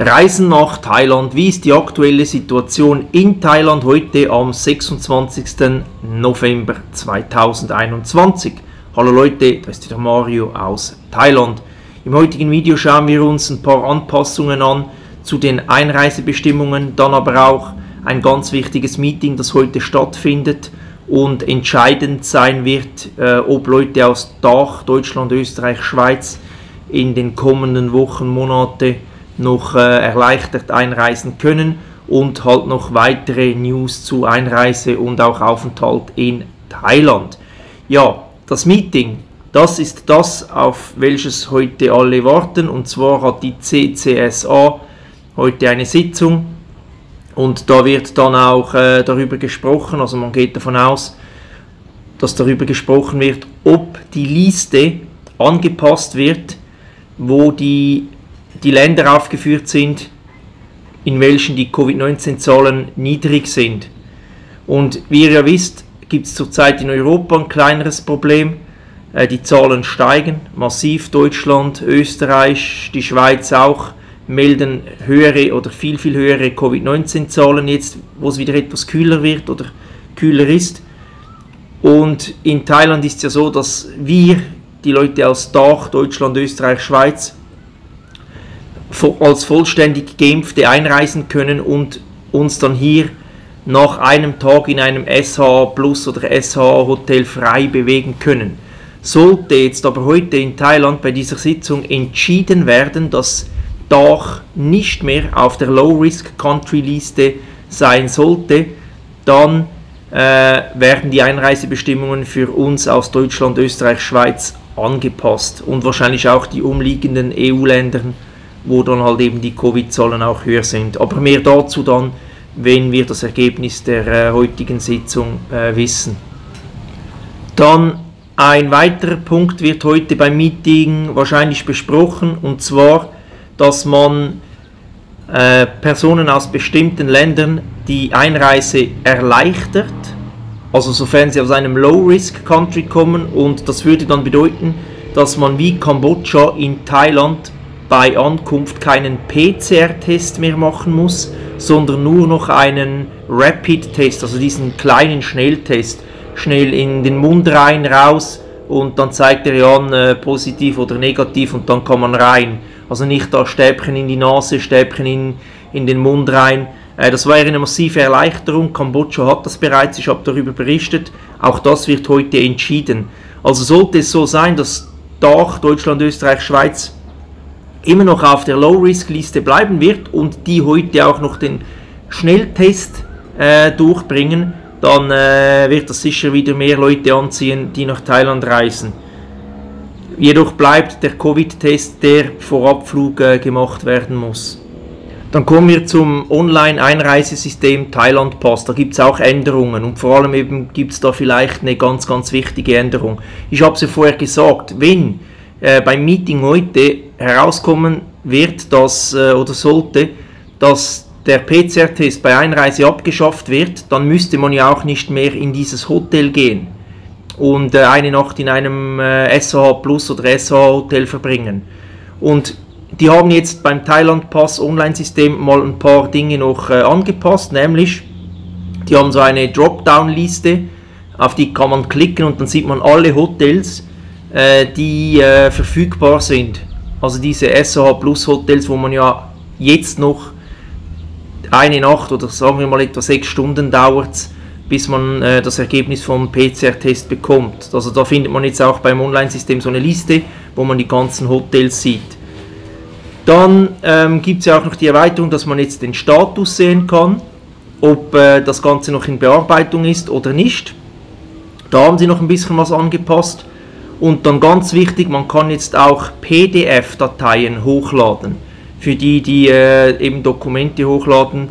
Reisen nach Thailand. Wie ist die aktuelle Situation in Thailand heute am 26. November 2021? Hallo Leute, da ist wieder Mario aus Thailand. Im heutigen Video schauen wir uns ein paar Anpassungen an zu den Einreisebestimmungen, dann aber auch ein ganz wichtiges Meeting, das heute stattfindet und entscheidend sein wird, äh, ob Leute aus Dach, Deutschland, Österreich, Schweiz in den kommenden Wochen, Monate noch äh, erleichtert einreisen können und halt noch weitere News zu Einreise und auch Aufenthalt in Thailand. Ja, das Meeting, das ist das, auf welches heute alle warten und zwar hat die CCSA heute eine Sitzung und da wird dann auch äh, darüber gesprochen, also man geht davon aus, dass darüber gesprochen wird, ob die Liste angepasst wird, wo die die Länder aufgeführt sind, in welchen die Covid-19-Zahlen niedrig sind. Und wie ihr ja wisst, gibt es zurzeit in Europa ein kleineres Problem. Äh, die Zahlen steigen massiv. Deutschland, Österreich, die Schweiz auch melden höhere oder viel, viel höhere Covid-19-Zahlen jetzt, wo es wieder etwas kühler wird oder kühler ist. Und in Thailand ist es ja so, dass wir, die Leute aus Dach, Deutschland, Österreich, Schweiz, als vollständig Geimpfte einreisen können und uns dann hier nach einem Tag in einem SH Plus oder SH Hotel frei bewegen können. Sollte jetzt aber heute in Thailand bei dieser Sitzung entschieden werden, dass Dach nicht mehr auf der Low-Risk-Country-Liste sein sollte, dann äh, werden die Einreisebestimmungen für uns aus Deutschland, Österreich, Schweiz angepasst und wahrscheinlich auch die umliegenden EU-Länder wo dann halt eben die Covid-Zahlen auch höher sind. Aber mehr dazu dann, wenn wir das Ergebnis der äh, heutigen Sitzung äh, wissen. Dann ein weiterer Punkt wird heute beim Meeting wahrscheinlich besprochen und zwar, dass man äh, Personen aus bestimmten Ländern die Einreise erleichtert, also sofern sie aus einem Low-Risk-Country kommen und das würde dann bedeuten, dass man wie Kambodscha in Thailand bei Ankunft keinen PCR-Test mehr machen muss, sondern nur noch einen Rapid-Test, also diesen kleinen Schnelltest, schnell in den Mund rein, raus und dann zeigt er ja an, äh, positiv oder negativ und dann kann man rein. Also nicht da Stäbchen in die Nase, Stäbchen in, in den Mund rein. Äh, das wäre eine massive Erleichterung. Kambodscha hat das bereits, ich habe darüber berichtet. Auch das wird heute entschieden. Also sollte es so sein, dass Dach, Deutschland, Österreich, Schweiz immer noch auf der Low-Risk-Liste bleiben wird und die heute auch noch den Schnelltest äh, durchbringen, dann äh, wird das sicher wieder mehr Leute anziehen, die nach Thailand reisen. Jedoch bleibt der Covid-Test, der vor Abflug äh, gemacht werden muss. Dann kommen wir zum Online-Einreisesystem Thailand Pass. Da gibt es auch Änderungen und vor allem eben gibt es da vielleicht eine ganz, ganz wichtige Änderung. Ich habe es ja vorher gesagt, wenn äh, beim Meeting heute herauskommen wird, dass äh, oder sollte, dass der PCR-Test bei Einreise abgeschafft wird, dann müsste man ja auch nicht mehr in dieses Hotel gehen und äh, eine Nacht in einem äh, SH Plus oder SH Hotel verbringen. Und die haben jetzt beim Thailand Pass Online-System mal ein paar Dinge noch äh, angepasst, nämlich die haben so eine Dropdown-Liste, auf die kann man klicken und dann sieht man alle Hotels, äh, die äh, verfügbar sind. Also diese SH Plus Hotels, wo man ja jetzt noch eine Nacht oder sagen wir mal etwa sechs Stunden dauert, bis man äh, das Ergebnis vom PCR-Test bekommt. Also da findet man jetzt auch beim Online-System so eine Liste, wo man die ganzen Hotels sieht. Dann ähm, gibt es ja auch noch die Erweiterung, dass man jetzt den Status sehen kann, ob äh, das Ganze noch in Bearbeitung ist oder nicht. Da haben sie noch ein bisschen was angepasst. Und dann ganz wichtig, man kann jetzt auch PDF-Dateien hochladen. Für die, die äh, eben Dokumente hochladen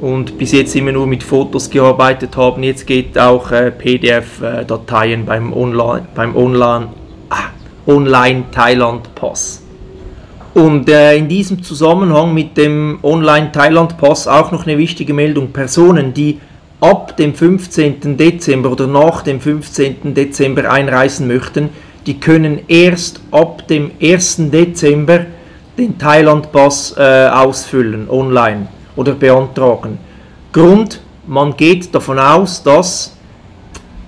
und bis jetzt immer nur mit Fotos gearbeitet haben, jetzt geht auch äh, PDF-Dateien beim Online, beim Online, ah, Online Thailand Pass. Und äh, in diesem Zusammenhang mit dem Online Thailand Pass auch noch eine wichtige Meldung. Personen, die ab dem 15. Dezember oder nach dem 15. Dezember einreisen möchten, die können erst ab dem 1. Dezember den Thailand-Pass äh, ausfüllen online oder beantragen. Grund, man geht davon aus, dass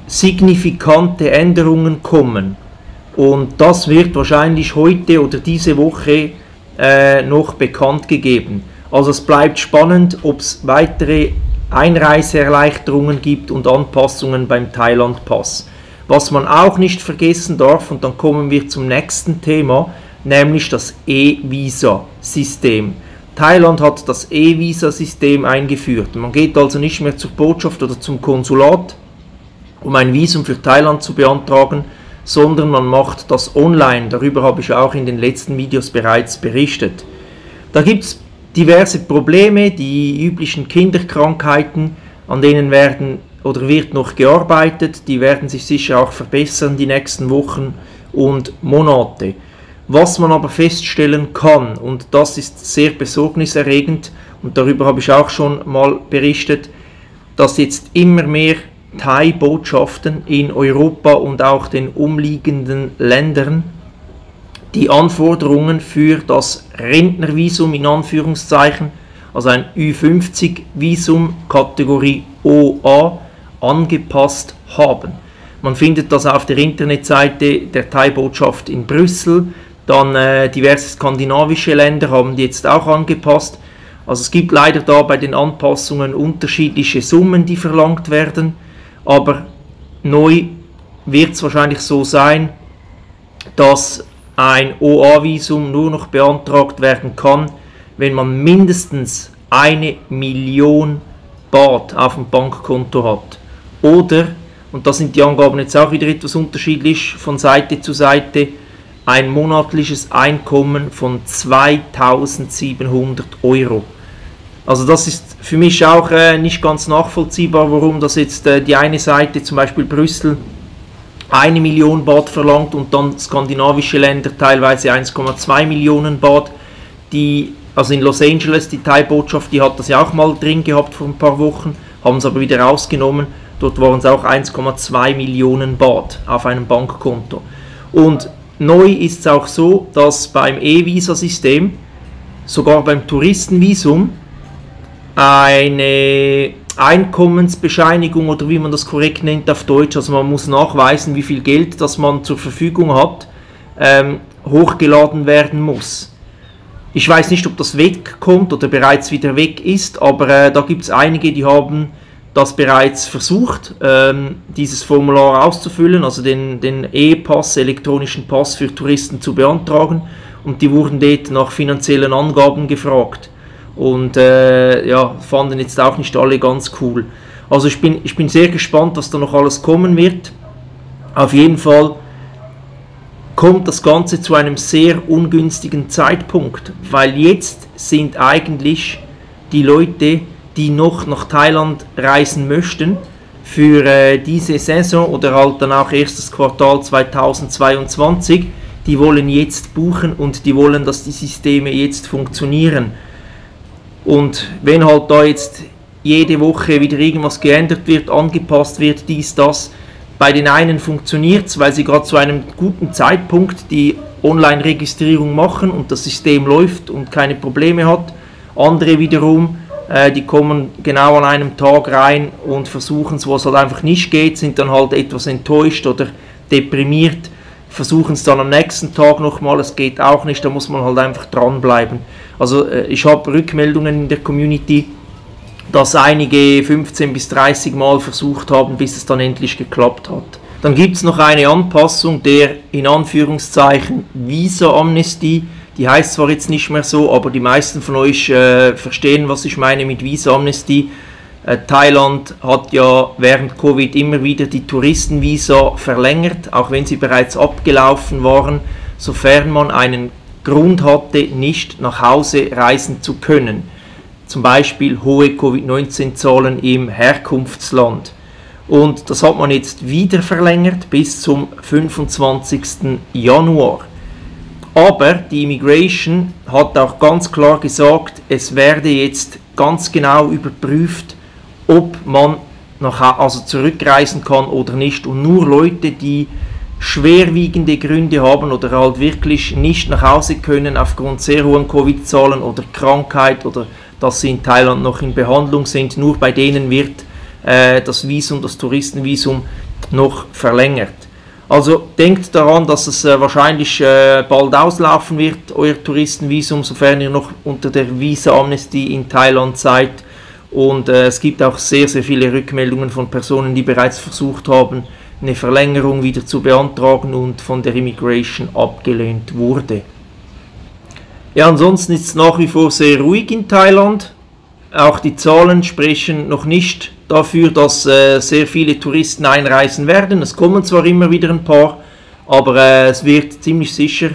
signifikante Änderungen kommen. Und das wird wahrscheinlich heute oder diese Woche äh, noch bekannt gegeben. Also es bleibt spannend, ob es weitere Einreiseerleichterungen gibt und Anpassungen beim Thailand-Pass. Was man auch nicht vergessen darf, und dann kommen wir zum nächsten Thema, nämlich das E-Visa-System. Thailand hat das E-Visa-System eingeführt. Man geht also nicht mehr zur Botschaft oder zum Konsulat, um ein Visum für Thailand zu beantragen, sondern man macht das online. Darüber habe ich auch in den letzten Videos bereits berichtet. Da gibt es diverse Probleme, die üblichen Kinderkrankheiten, an denen werden oder wird noch gearbeitet, die werden sich sicher auch verbessern die nächsten Wochen und Monate. Was man aber feststellen kann, und das ist sehr besorgniserregend, und darüber habe ich auch schon mal berichtet, dass jetzt immer mehr Thai-Botschaften in Europa und auch den umliegenden Ländern die Anforderungen für das Rentnervisum in Anführungszeichen, also ein Ü50-Visum Kategorie OA, angepasst haben. Man findet das auf der Internetseite der Thai-Botschaft in Brüssel. Dann äh, diverse skandinavische Länder haben die jetzt auch angepasst. Also es gibt leider da bei den Anpassungen unterschiedliche Summen, die verlangt werden. Aber neu wird es wahrscheinlich so sein, dass ein OA-Visum nur noch beantragt werden kann, wenn man mindestens eine Million Baht auf dem Bankkonto hat. Oder, und da sind die Angaben jetzt auch wieder etwas unterschiedlich von Seite zu Seite, ein monatliches Einkommen von 2700 Euro. Also das ist für mich auch äh, nicht ganz nachvollziehbar, warum das jetzt äh, die eine Seite, zum Beispiel Brüssel, eine Million Baht verlangt und dann skandinavische Länder teilweise 1,2 Millionen Baht. Die, also in Los Angeles, die Thai-Botschaft, die hat das ja auch mal drin gehabt vor ein paar Wochen, haben es aber wieder rausgenommen. Dort waren es auch 1,2 Millionen Baht auf einem Bankkonto. Und neu ist es auch so, dass beim E-Visa-System, sogar beim Touristenvisum, eine Einkommensbescheinigung oder wie man das korrekt nennt auf Deutsch, also man muss nachweisen, wie viel Geld das man zur Verfügung hat, ähm, hochgeladen werden muss. Ich weiß nicht, ob das wegkommt oder bereits wieder weg ist, aber äh, da gibt es einige, die haben das bereits versucht, ähm, dieses Formular auszufüllen, also den, den E-Pass, elektronischen Pass für Touristen zu beantragen. Und die wurden dort nach finanziellen Angaben gefragt und äh, ja, fanden jetzt auch nicht alle ganz cool. Also ich bin, ich bin sehr gespannt, was da noch alles kommen wird. Auf jeden Fall kommt das Ganze zu einem sehr ungünstigen Zeitpunkt, weil jetzt sind eigentlich die Leute, die noch nach Thailand reisen möchten, für äh, diese Saison oder halt dann auch erstes Quartal 2022, die wollen jetzt buchen und die wollen, dass die Systeme jetzt funktionieren. Und wenn halt da jetzt jede Woche wieder irgendwas geändert wird, angepasst wird, dies, das, bei den einen funktioniert es, weil sie gerade zu einem guten Zeitpunkt die Online-Registrierung machen und das System läuft und keine Probleme hat. Andere wiederum, äh, die kommen genau an einem Tag rein und versuchen es, wo es halt einfach nicht geht, sind dann halt etwas enttäuscht oder deprimiert, versuchen es dann am nächsten Tag nochmal, es geht auch nicht, da muss man halt einfach dranbleiben. Also äh, ich habe Rückmeldungen in der Community, dass einige 15 bis 30 Mal versucht haben, bis es dann endlich geklappt hat. Dann gibt es noch eine Anpassung der in Anführungszeichen Visa-Amnestie. Die heißt zwar jetzt nicht mehr so, aber die meisten von euch äh, verstehen, was ich meine mit Visa-Amnestie. Äh, Thailand hat ja während Covid immer wieder die Touristenvisa verlängert, auch wenn sie bereits abgelaufen waren, sofern man einen Grund hatte, nicht nach Hause reisen zu können. Zum Beispiel hohe Covid-19-Zahlen im Herkunftsland. Und das hat man jetzt wieder verlängert bis zum 25. Januar. Aber die Immigration hat auch ganz klar gesagt, es werde jetzt ganz genau überprüft, ob man nach, also zurückreisen kann oder nicht. Und nur Leute, die schwerwiegende Gründe haben oder halt wirklich nicht nach Hause können aufgrund sehr hohen Covid-Zahlen oder Krankheit oder dass sie in Thailand noch in Behandlung sind. Nur bei denen wird äh, das Visum, das Touristenvisum noch verlängert. Also denkt daran, dass es äh, wahrscheinlich äh, bald auslaufen wird, euer Touristenvisum, sofern ihr noch unter der Visa-Amnesty in Thailand seid. Und äh, es gibt auch sehr, sehr viele Rückmeldungen von Personen, die bereits versucht haben, eine Verlängerung wieder zu beantragen und von der Immigration abgelehnt wurde. Ja, ansonsten ist es nach wie vor sehr ruhig in Thailand. Auch die Zahlen sprechen noch nicht dafür, dass äh, sehr viele Touristen einreisen werden. Es kommen zwar immer wieder ein paar, aber äh, es wird ziemlich sicher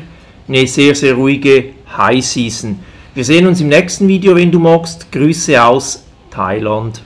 eine sehr, sehr ruhige High Season. Wir sehen uns im nächsten Video, wenn du magst. Grüße aus Thailand.